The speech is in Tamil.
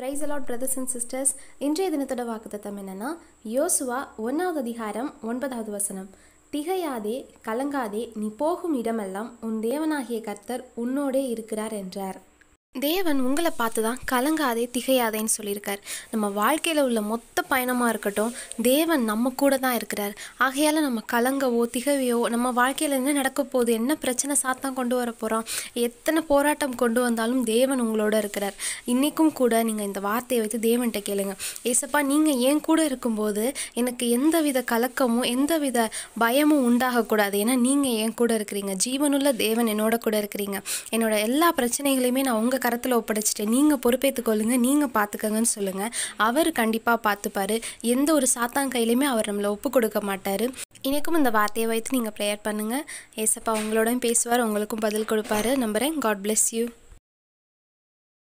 Praise the Lord brothers and sisters இன்றைய தினத்தோட வாக்குத்தத்தம் என்னென்னா யோசுவா ஒன்றாவது அதிகாரம் ஒன்பதாவது வசனம். திகையாதே கலங்காதே நீ போகும் இடமெல்லாம் உன் தேவனாகிய கர்த்தர் உன்னோடே இருக்கிறார் என்றார். தேவன் உங்களை பார்த்து தான் கலங்காதே திகையாதேன்னு சொல்லியிருக்கார். நம்ம வாழ்க்கையில் உள்ள மொத்த பயணமாக இருக்கட்டும் தேவன் நம்ம கூட தான் இருக்கிறார். ஆகையால் நம்ம கலங்கவோ திகவையோ நம்ம வாழ்க்கையில் என்ன நடக்க போகுது என்ன பிரச்சனை சாத்தான் கொண்டு வர போகிறோம் எத்தனை போராட்டம் கொண்டு வந்தாலும் தேவன் உங்களோட இருக்கிறார். இன்றைக்கும் கூட நீங்கள் இந்த வார்த்தையை வைத்து தேவன்கிட்ட கேளுங்க. ஏசப்பா நீங்கள் என் கூட இருக்கும்போது எனக்கு எந்த வித கலக்கமும் எந்த வித பயமும் உண்டாகக்கூடாது. ஏன்னா நீங்கள் என் கூட இருக்கிறீங்க. ஜீவனுள்ள தேவன் என்னோட கூட இருக்கிறீங்க. என்னோட எல்லா பிரச்சனைகளையுமே நான் உங்கள் கரத்தில் ஒப்படைச்சிட்டேன். நீங்கள் பொறுப்பேற்றுக்கொள்ளுங்க நீங்கள் பார்த்துக்கங்கன்னு சொல்லுங்கள் அவர் கண்டிப்பாக பார்த்துப்பாரு எந்த ஒரு சாத்தான் கையிலையுமே அவர் நம்மளை ஒப்பு கொடுக்க மாட்டார். இன்றைக்கும் இந்த வார்த்தையை வைத்து நீங்கள் ப்ரேயர் பண்ணுங்கள் ஏசப்பா உங்களோடையும் பேசுவார் உங்களுக்கும் பதில் கொடுப்பாரு. நம்புகிறேன் காட் பிளெஸ் யூ